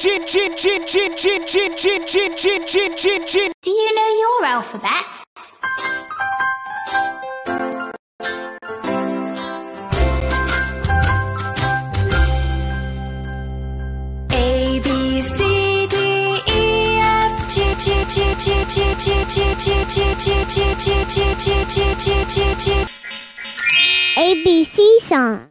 Do you know your alphabets? A B C D E F G G G G G G G G G G G G G G G G ABC song.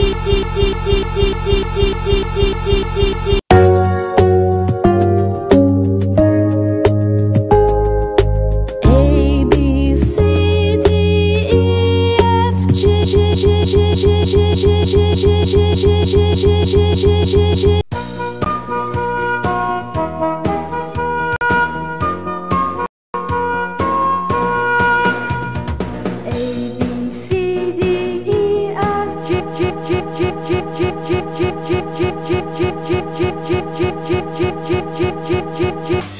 Thank you. chip chip chip chip chip chip